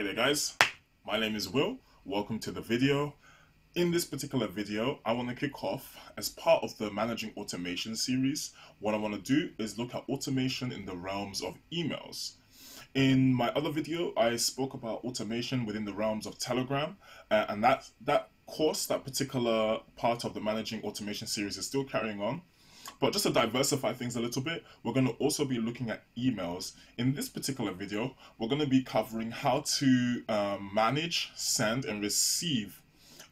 Hey there guys, my name is Will. Welcome to the video. In this particular video, I want to kick off as part of the Managing Automation series. What I want to do is look at automation in the realms of emails. In my other video, I spoke about automation within the realms of Telegram, uh, and that that course, that particular part of the Managing Automation series is still carrying on. But just to diversify things a little bit, we're going to also be looking at emails. In this particular video, we're going to be covering how to um, manage, send, and receive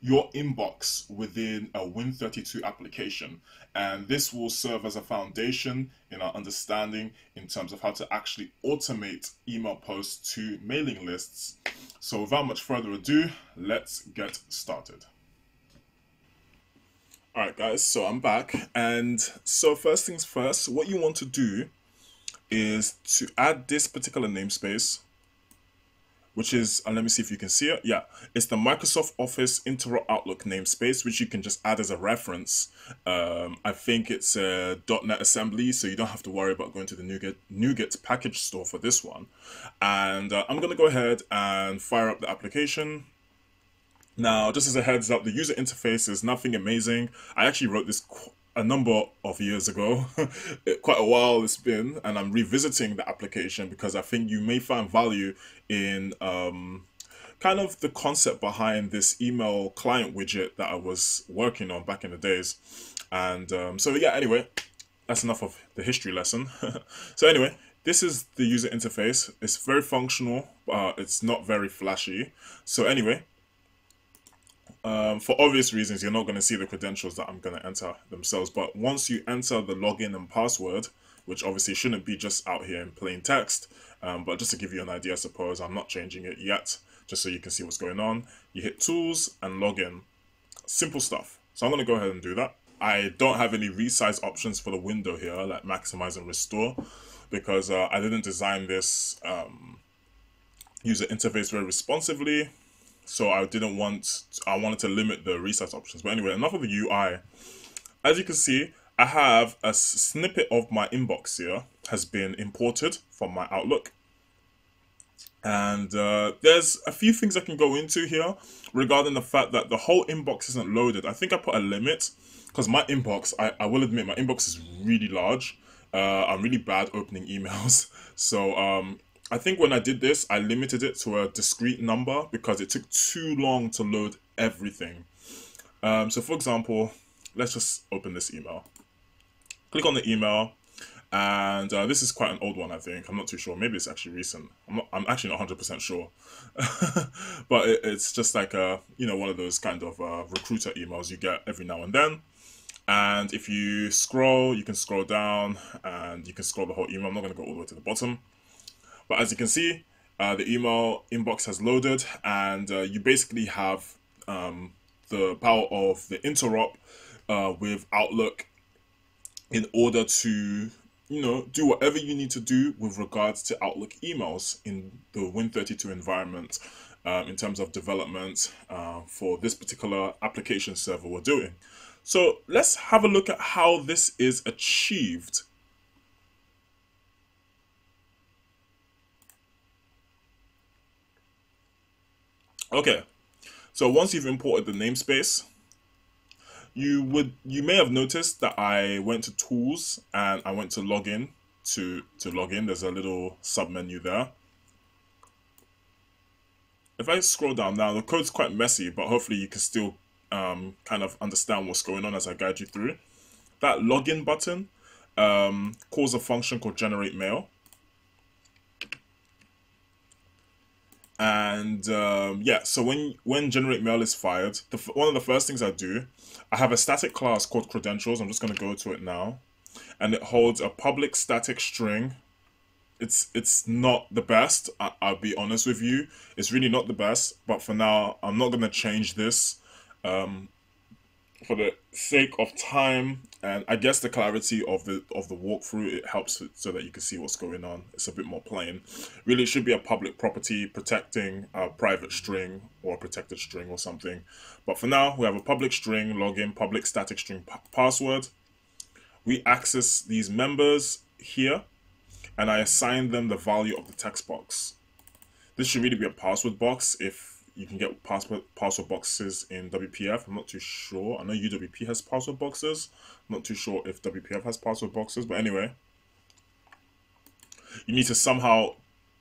your inbox within a Win32 application. And this will serve as a foundation in our understanding in terms of how to actually automate email posts to mailing lists. So without much further ado, let's get started. Alright guys, so I'm back and so first things first, what you want to do is to add this particular namespace which is, and let me see if you can see it. Yeah, it's the Microsoft Office Interop Outlook namespace, which you can just add as a reference. Um, I think it's a .NET assembly, so you don't have to worry about going to the NuGet, NuGet package store for this one. And uh, I'm going to go ahead and fire up the application. Now, just as a heads up, the user interface is nothing amazing. I actually wrote this a number of years ago, quite a while it's been, and I'm revisiting the application because I think you may find value in um, kind of the concept behind this email client widget that I was working on back in the days. And um, so, yeah, anyway, that's enough of the history lesson. so, anyway, this is the user interface. It's very functional, but it's not very flashy. So, anyway, um, for obvious reasons, you're not going to see the credentials that I'm going to enter themselves. But once you enter the login and password, which obviously shouldn't be just out here in plain text, um, but just to give you an idea, I suppose I'm not changing it yet, just so you can see what's going on. You hit tools and login. Simple stuff. So I'm going to go ahead and do that. I don't have any resize options for the window here, like maximize and restore, because uh, I didn't design this um, user interface very responsively so I didn't want I wanted to limit the resize options. But anyway, enough of the UI. As you can see, I have a snippet of my inbox here has been imported from my Outlook. And uh, there's a few things I can go into here regarding the fact that the whole inbox isn't loaded. I think I put a limit because my inbox, I, I will admit, my inbox is really large. Uh, I'm really bad opening emails. So um, I think when I did this, I limited it to a discrete number because it took too long to load everything. Um, so for example, let's just open this email. Click on the email, and uh, this is quite an old one, I think. I'm not too sure. Maybe it's actually recent. I'm, not, I'm actually not 100% sure. but it, it's just like, a, you know, one of those kind of uh, recruiter emails you get every now and then. And if you scroll, you can scroll down and you can scroll the whole email. I'm not going to go all the way to the bottom. But as you can see, uh, the email inbox has loaded and uh, you basically have um, the power of the interop uh, with Outlook in order to you know do whatever you need to do with regards to Outlook emails in the Win32 environment um, in terms of development uh, for this particular application server we're doing. So let's have a look at how this is achieved Okay, so once you've imported the namespace, you would you may have noticed that I went to tools and I went to login to to log in. There's a little sub menu there. If I scroll down now, the code's quite messy, but hopefully you can still um, kind of understand what's going on as I guide you through. That login button um, calls a function called generate mail. And um, yeah so when when generate mail is fired the, one of the first things i do i have a static class called credentials. I'm just going to go to it now. And it holds a public static string. It's it's not the best I, i'll be honest with you. It's really not the best but for now i'm not going to change this. Um, for the sake of time and I guess the clarity of the of the walkthrough it helps so that you can see what's going on. It's a bit more plain. Really, it should be a public property protecting a private string or a protected string or something. But for now, we have a public string login, public static string password. We access these members here, and I assign them the value of the text box. This should really be a password box if you can get password password boxes in WPF. I'm not too sure. I know UWP has password boxes. I'm not too sure if WPF has password boxes, but anyway, you need to somehow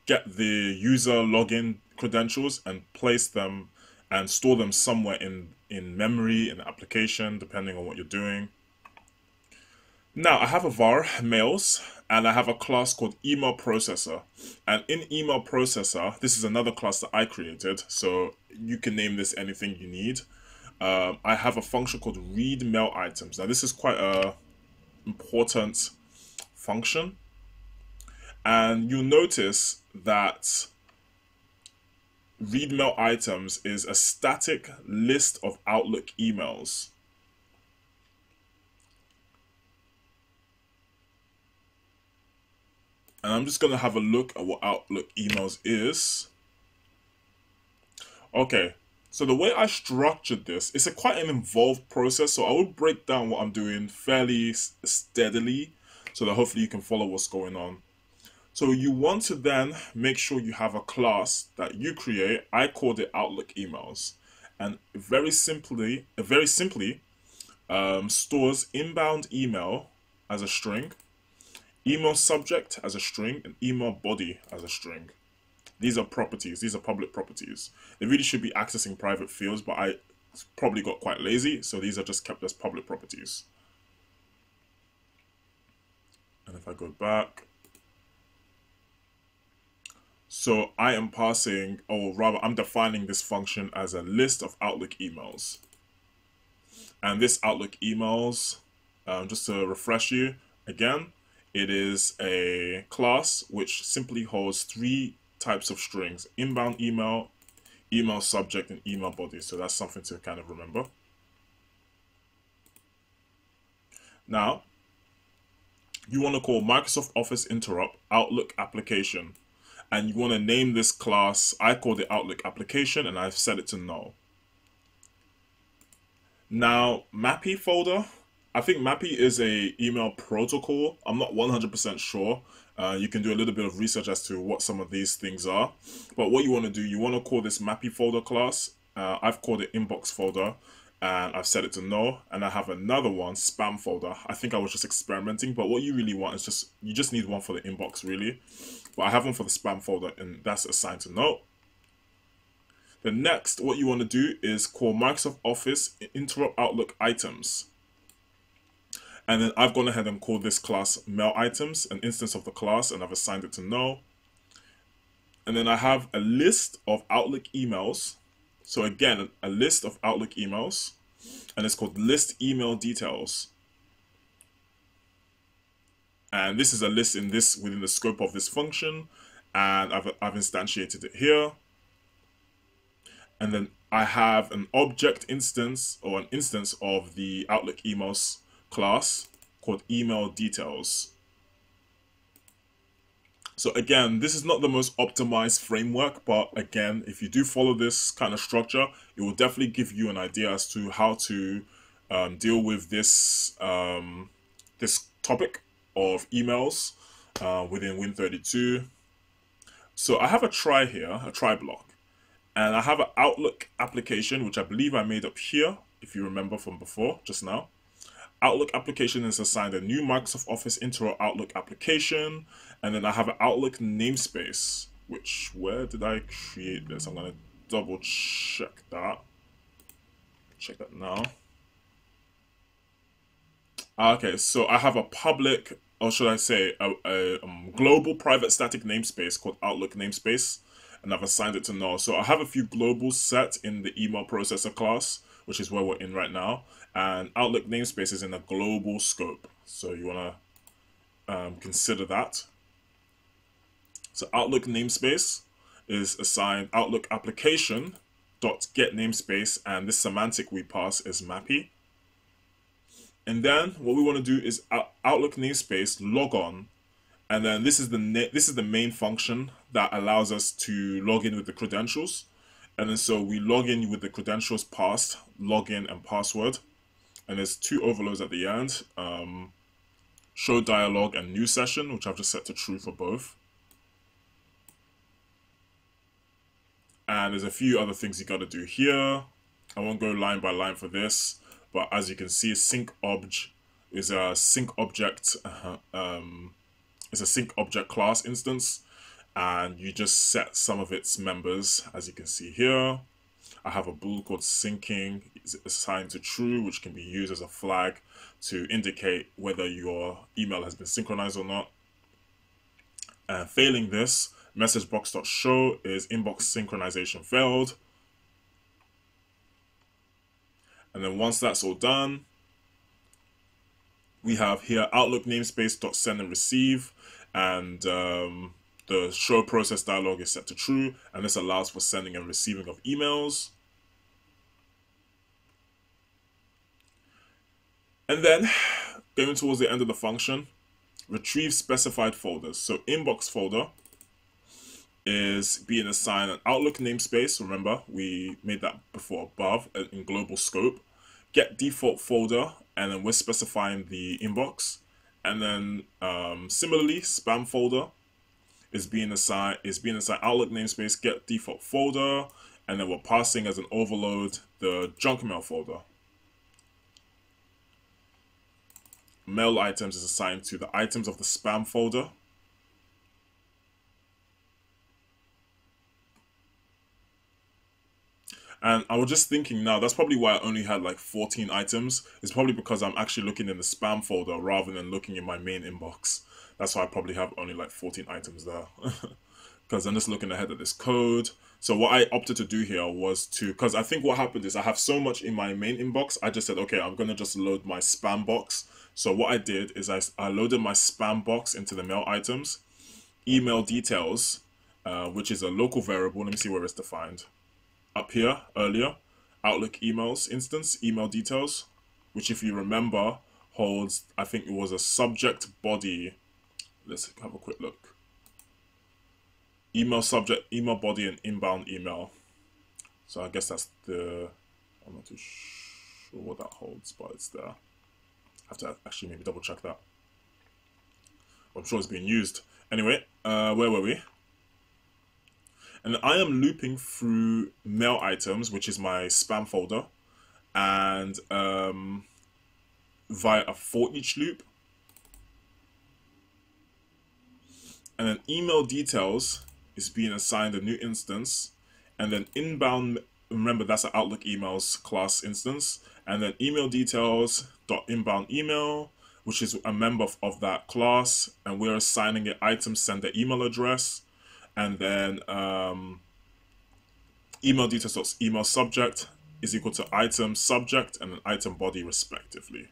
get the user login credentials and place them and store them somewhere in in memory in the application depending on what you're doing now I have a var mails and I have a class called email processor. And in email processor this is another class that I created so you can name this anything you need. Um, I have a function called read mail items. Now this is quite a important function. And you'll notice that read mail items is a static list of Outlook emails. And I'm just going to have a look at what Outlook emails is. Okay, so the way I structured this, it's a quite an involved process. So I will break down what I'm doing fairly steadily so that hopefully you can follow what's going on. So you want to then make sure you have a class that you create. I called it Outlook emails. And very simply, very simply um, stores inbound email as a string, email subject as a string, and email body as a string. These are properties. These are public properties. They really should be accessing private fields, but I probably got quite lazy, so these are just kept as public properties. And if I go back, so I am passing, or rather I'm defining this function as a list of Outlook emails. And this Outlook emails, um, just to refresh you again, it is a class which simply holds three types of strings, inbound email, email subject, and email body. So that's something to kind of remember. Now, you want to call Microsoft Office Interop Outlook application and you want to name this class, I call it Outlook application and I've set it to null. Now, MAPI folder, I think MAPI is a email protocol. I'm not 100% sure. Uh, you can do a little bit of research as to what some of these things are. But what you want to do, you want to call this MAPI folder class. Uh, I've called it inbox folder and I've set it to no. And I have another one, spam folder. I think I was just experimenting, but what you really want is just, you just need one for the inbox really. But I have one for the spam folder and that's assigned to no. The next, what you want to do is call Microsoft Office interop Outlook items. And then I've gone ahead and called this class mail items, an instance of the class, and I've assigned it to no. And then I have a list of Outlook emails so again, a list of Outlook emails, and it's called list email details. And this is a list in this within the scope of this function, and I've, I've instantiated it here. And then I have an object instance or an instance of the Outlook emails class called email details. So again, this is not the most optimized framework, but again, if you do follow this kind of structure, it will definitely give you an idea as to how to um, deal with this um, this topic of emails uh, within Win32. So I have a try here, a try block, and I have an Outlook application, which I believe I made up here, if you remember from before, just now. Outlook application is assigned a new Microsoft Office Interop Outlook application. And then I have an Outlook namespace, which, where did I create this? I'm going to double check that. Check that now. Okay, so I have a public, or should I say, a, a um, global private static namespace called Outlook namespace, and I've assigned it to null. So I have a few globals set in the email processor class, which is where we're in right now, and Outlook namespace is in a global scope. So you want to um, consider that. So Outlook namespace is assigned Outlook application dot get namespace and this semantic we pass is MAPI. And then what we want to do is Outlook namespace log on and then this is the this is the main function that allows us to log in with the credentials. And then so we log in with the credentials passed, login and password. And there's two overloads at the end. Um, show dialog and new session, which I've just set to true for both. And there's a few other things you got to do here. I won't go line by line for this, but as you can see, sync obj is a sync object. Uh, um, it's a sync object class instance, and you just set some of its members, as you can see here. I have a bool called syncing is assigned to true, which can be used as a flag to indicate whether your email has been synchronized or not. And failing this, messagebox.show is inbox synchronization failed. And then once that's all done, we have here Outlook namespace dot send and receive, and um, the show process dialog is set to true, and this allows for sending and receiving of emails. And then going towards the end of the function, retrieve specified folders. So inbox folder is being assigned an Outlook namespace. Remember, we made that before above uh, in global scope. Get default folder, and then we're specifying the inbox. And then um, similarly, spam folder is being assigned is being assigned Outlook namespace get default folder, and then we're passing as an overload the junk mail folder. mail items is assigned to the items of the spam folder. And I was just thinking now, that's probably why I only had like 14 items. It's probably because I'm actually looking in the spam folder rather than looking in my main inbox. That's why I probably have only like 14 items there. Because I'm just looking ahead at this code. So what I opted to do here was to, because I think what happened is I have so much in my main inbox, I just said, okay, I'm going to just load my spam box so what I did is I, I loaded my spam box into the mail items, email details, uh, which is a local variable. Let me see where it's defined. Up here, earlier, Outlook emails instance, email details, which if you remember, holds, I think it was a subject body. Let's have a quick look. Email subject, email body, and inbound email. So I guess that's the, I'm not too sure what that holds, but it's there I have to actually maybe double check that. I'm sure it's being used. Anyway, uh, where were we? And I am looping through mail items, which is my spam folder, and um, via a for each loop. And then email details is being assigned a new instance, and then inbound, remember that's an Outlook emails class instance, and then email details dot inbound email which is a member of that class. And we're assigning it item sender email address and then um, email details dot email subject is equal to item subject and an item body respectively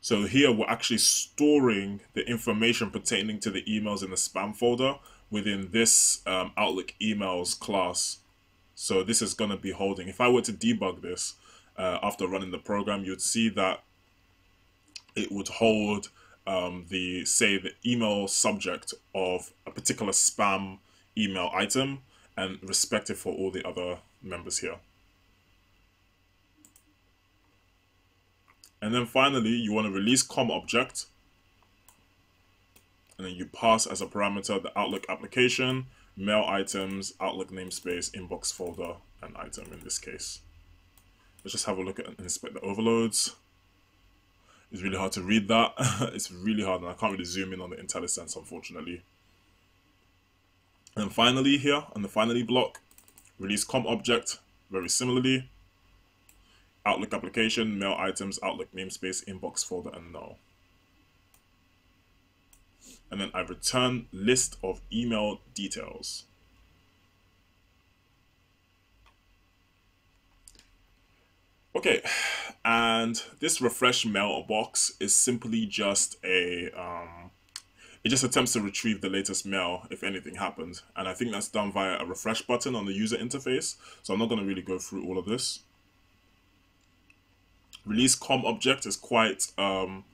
so here we're actually storing the information pertaining to the emails in the spam folder within this um, Outlook emails class so this is going to be holding. If I were to debug this uh, after running the program, you'd see that it would hold um, the, say, the email subject of a particular spam email item and respective for all the other members here. And then finally, you want to release com object. And then you pass as a parameter the Outlook application mail items, Outlook namespace, inbox folder, and item in this case. Let's just have a look at and inspect the overloads. It's really hard to read that. it's really hard and I can't really zoom in on the IntelliSense unfortunately. And finally here on the finally block, release com object, very similarly. Outlook application, mail items, Outlook namespace, inbox folder, and null and then I return list of email details. Okay, and this refresh mailbox is simply just a, um, it just attempts to retrieve the latest mail if anything happened. And I think that's done via a refresh button on the user interface. So I'm not going to really go through all of this. Release com object is quite, um,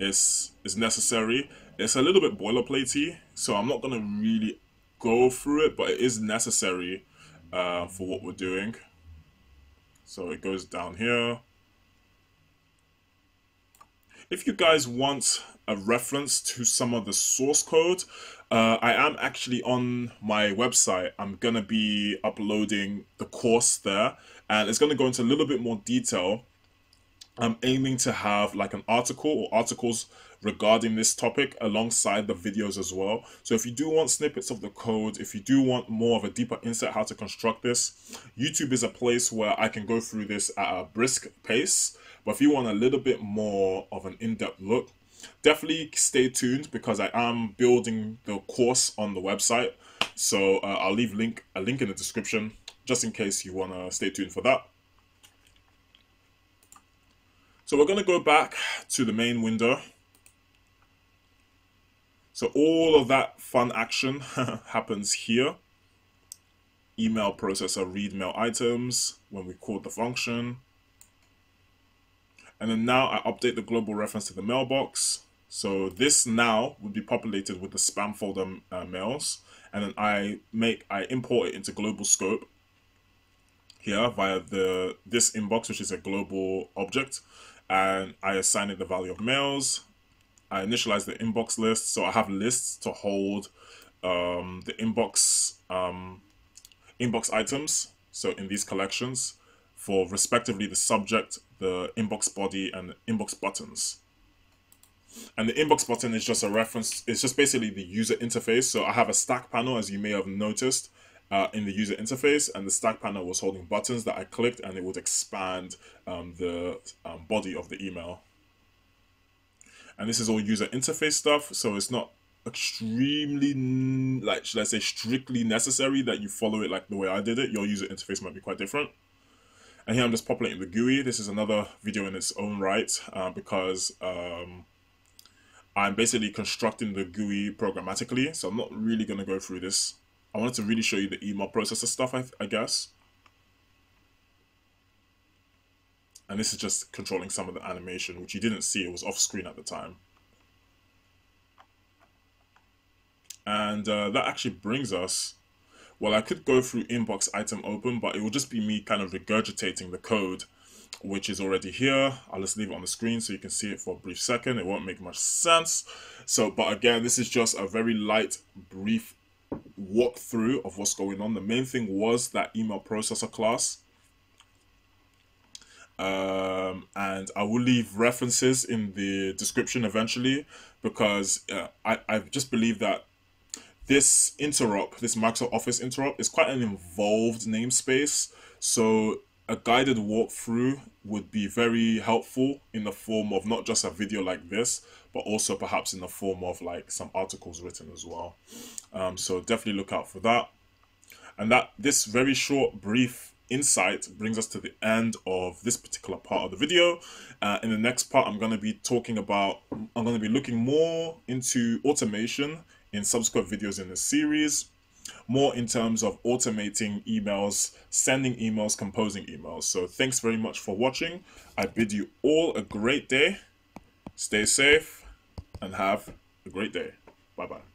is, is necessary it's a little bit boilerplatey, so I'm not gonna really go through it, but it is necessary uh, for what we're doing. So it goes down here. If you guys want a reference to some of the source code, uh, I am actually on my website. I'm gonna be uploading the course there, and it's gonna go into a little bit more detail. I'm aiming to have like an article or articles regarding this topic alongside the videos as well. So if you do want snippets of the code, if you do want more of a deeper insight how to construct this, YouTube is a place where I can go through this at a brisk pace. But if you want a little bit more of an in-depth look, definitely stay tuned because I am building the course on the website. So uh, I'll leave link a link in the description just in case you want to stay tuned for that. So we're going to go back to the main window. So all of that fun action happens here. Email processor read mail items when we call the function. And then now I update the global reference to the mailbox. So this now would be populated with the spam folder uh, mails. And then I make, I import it into global scope here via the this inbox, which is a global object. And I assign it the value of mails. I initialize the inbox list. So I have lists to hold um, the inbox um, inbox items. So in these collections for respectively the subject, the inbox body, and inbox buttons. And the inbox button is just a reference, it's just basically the user interface. So I have a stack panel, as you may have noticed, uh, in the user interface, and the stack panel was holding buttons that I clicked and it would expand um, the um, body of the email. And this is all user interface stuff, so it's not extremely like should I say strictly necessary that you follow it like the way I did it. Your user interface might be quite different. And here I'm just populating the GUI. This is another video in its own right uh, because um, I'm basically constructing the GUI programmatically. So I'm not really going to go through this. I wanted to really show you the email processor stuff, I, I guess. And this is just controlling some of the animation, which you didn't see. It was off screen at the time. And uh, that actually brings us well, I could go through inbox item open, but it will just be me kind of regurgitating the code, which is already here. I'll just leave it on the screen so you can see it for a brief second. It won't make much sense. So, but again, this is just a very light, brief walkthrough of what's going on. The main thing was that email processor class. Um, and I will leave references in the description eventually because uh, I, I just believe that this interop, this Microsoft Office interop, is quite an involved namespace. So a guided walkthrough would be very helpful in the form of not just a video like this, but also perhaps in the form of like some articles written as well. Um, so definitely look out for that. And that this very short, brief insight brings us to the end of this particular part of the video. Uh, in the next part, I'm going to be talking about, I'm going to be looking more into automation in subsequent videos in the series, more in terms of automating emails, sending emails, composing emails. So thanks very much for watching. I bid you all a great day. Stay safe and have a great day. Bye-bye.